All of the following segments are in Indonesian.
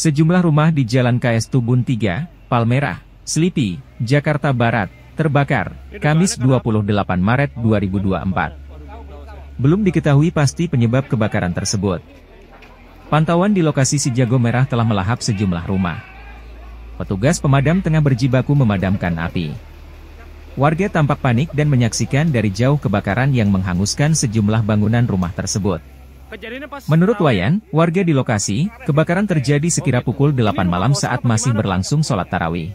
Sejumlah rumah di Jalan KS Tubun 3, Palmerah, Selipi, Jakarta Barat, terbakar, Kamis 28 Maret 2024. Belum diketahui pasti penyebab kebakaran tersebut. Pantauan di lokasi si jago merah telah melahap sejumlah rumah. Petugas pemadam tengah berjibaku memadamkan api. Warga tampak panik dan menyaksikan dari jauh kebakaran yang menghanguskan sejumlah bangunan rumah tersebut. Menurut Wayan, warga di lokasi, kebakaran terjadi sekira pukul 8 malam saat masih berlangsung sholat tarawih.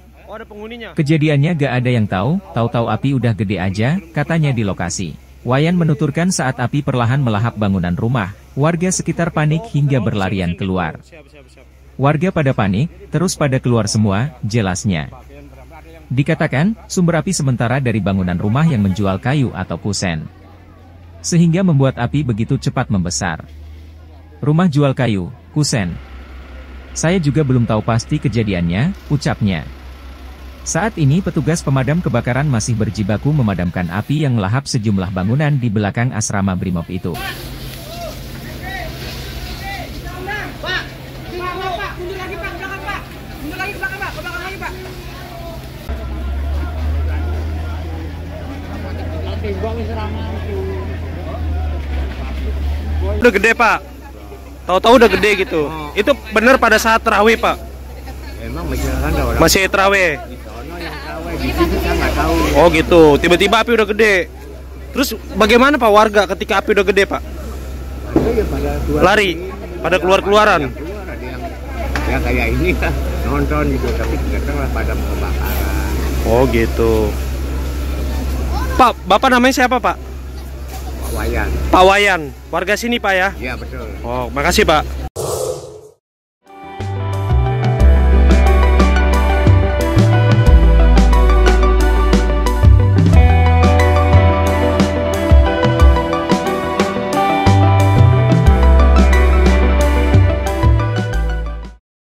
Kejadiannya gak ada yang tahu, tahu-tahu api udah gede aja, katanya di lokasi. Wayan menuturkan saat api perlahan melahap bangunan rumah, warga sekitar panik hingga berlarian keluar. Warga pada panik, terus pada keluar semua, jelasnya. Dikatakan, sumber api sementara dari bangunan rumah yang menjual kayu atau kusen sehingga membuat api begitu cepat membesar. Rumah jual kayu, kusen. Saya juga belum tahu pasti kejadiannya, ucapnya. Saat ini petugas pemadam kebakaran masih berjibaku memadamkan api yang melahap sejumlah bangunan di belakang asrama Brimob itu. Udah gede pak. Tahu-tahu udah gede gitu. Oh. Itu benar pada saat terawih pak. Emang masih ada orang Masih terawih. Oh gitu. Tiba-tiba api udah gede. Terus bagaimana pak warga ketika api udah gede pak? Lari, pada keluar, yang ya kayak ini nonton gitu tapi pada kebakaran. Oh gitu. Pak, bapak namanya siapa? Pak Wayan. Pak Wayan. Warga sini pak ya? Iya betul. Oh, makasih pak.